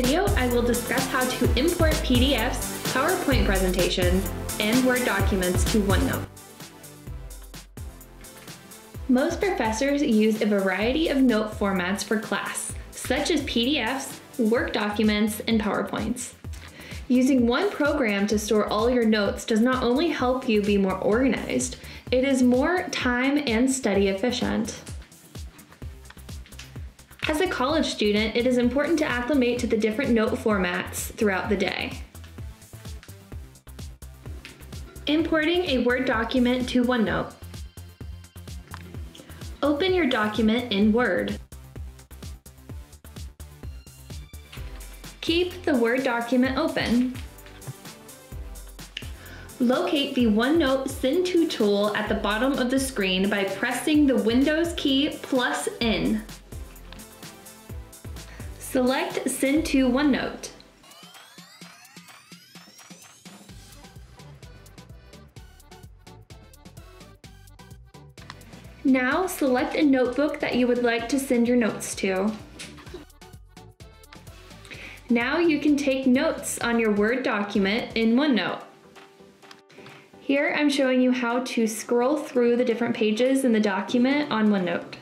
video, I will discuss how to import PDFs, PowerPoint presentations, and Word documents to OneNote. Most professors use a variety of note formats for class, such as PDFs, Word documents, and PowerPoints. Using one program to store all your notes does not only help you be more organized, it is more time and study efficient. A college student, it is important to acclimate to the different note formats throughout the day. Importing a Word document to OneNote. Open your document in Word. Keep the Word document open. Locate the OneNote Send To tool at the bottom of the screen by pressing the Windows key plus N. Select Send to OneNote. Now select a notebook that you would like to send your notes to. Now you can take notes on your Word document in OneNote. Here I'm showing you how to scroll through the different pages in the document on OneNote.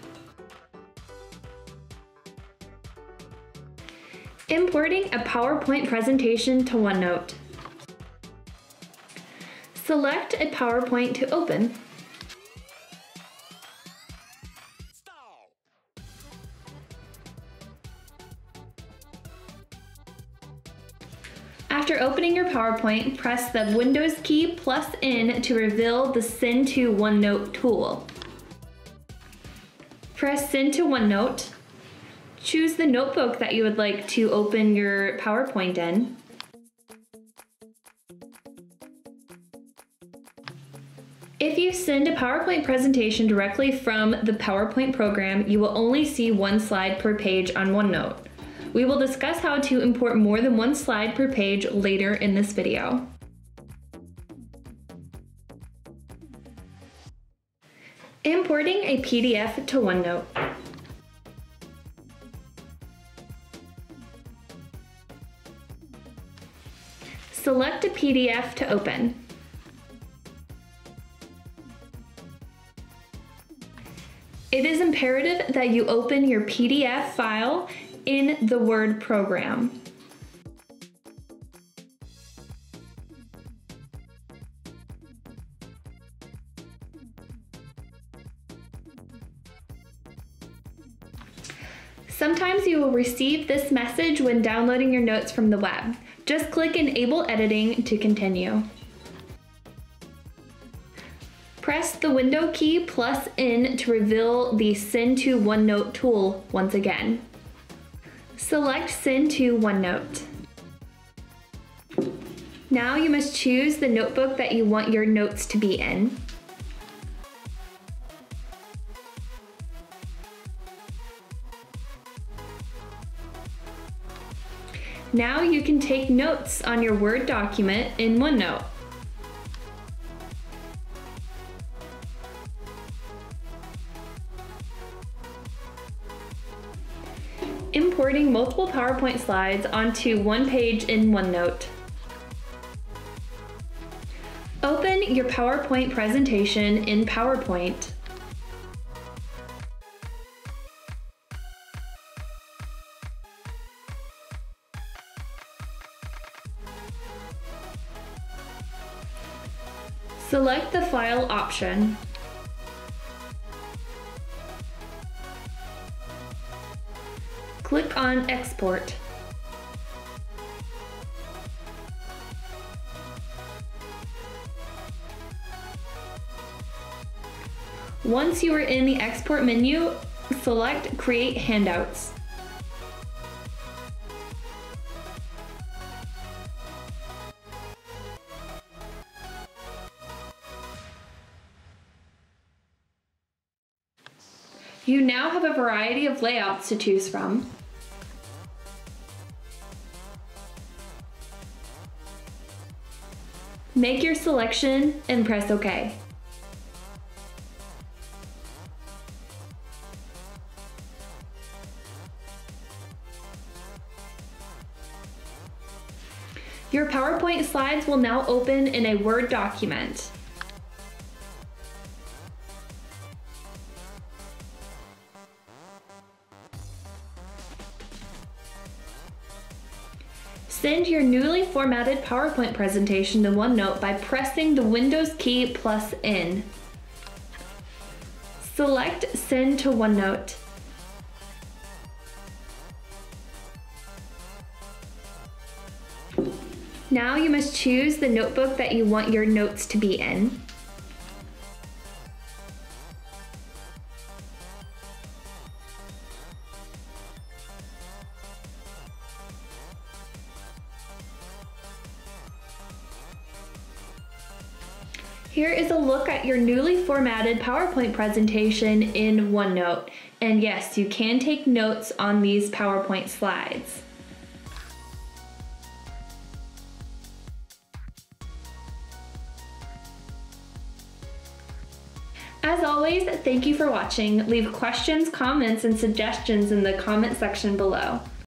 Importing a PowerPoint presentation to OneNote. Select a PowerPoint to open. After opening your PowerPoint, press the Windows key plus N to reveal the Send to OneNote tool. Press Send to OneNote. Choose the notebook that you would like to open your PowerPoint in. If you send a PowerPoint presentation directly from the PowerPoint program, you will only see one slide per page on OneNote. We will discuss how to import more than one slide per page later in this video. Importing a PDF to OneNote. Select a PDF to open. It is imperative that you open your PDF file in the Word program. Sometimes you will receive this message when downloading your notes from the web. Just click Enable Editing to continue. Press the window key plus N to reveal the Send to OneNote tool once again. Select Send to OneNote. Now you must choose the notebook that you want your notes to be in. Now you can take notes on your Word document in OneNote. importing multiple PowerPoint slides onto one page in OneNote. Open your PowerPoint presentation in PowerPoint. Select the File option. Click on Export. Once you are in the export menu, select Create Handouts. You now have a variety of layouts to choose from. Make your selection and press OK. Your PowerPoint slides will now open in a Word document. Send your newly formatted PowerPoint presentation to OneNote by pressing the Windows key plus N. Select Send to OneNote. Now you must choose the notebook that you want your notes to be in. Here is a look at your newly formatted PowerPoint presentation in OneNote. And yes, you can take notes on these PowerPoint slides. As always, thank you for watching. Leave questions, comments, and suggestions in the comment section below.